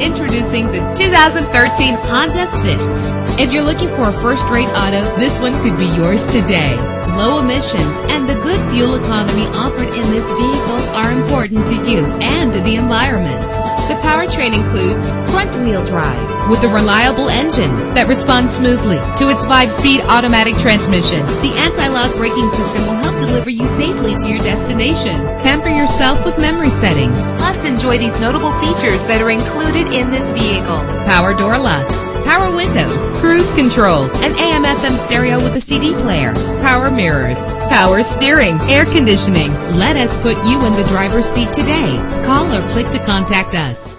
Introducing the 2013 Honda Fit. If you're looking for a first-rate auto, this one could be yours today. Low emissions and the good fuel economy offered in this vehicle are important to you and the environment. Powertrain includes front-wheel drive with a reliable engine that responds smoothly to its five-speed automatic transmission. The anti-lock braking system will help deliver you safely to your destination. Pamper yourself with memory settings. Plus, enjoy these notable features that are included in this vehicle. Power door locks, power windows, cruise control, an AM FM stereo with a CD player, power mirrors, power steering, air conditioning. Let us put you in the driver's seat today. Call or click to contact us.